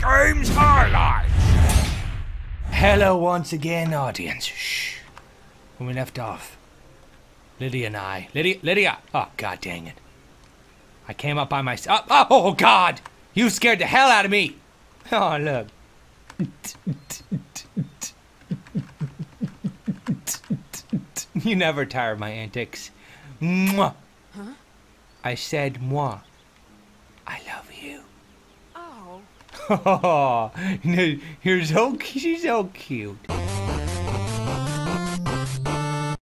game's highlights. Hello once again, audience. Shh. When we left off, Lydia and I. Lydia, Lydia. Oh God, dang it! I came up by myself. Oh, oh, oh God! You scared the hell out of me. Oh look. you never tire of my antics. Mwah. Huh? I said moi. I love you. You're so she's so cute.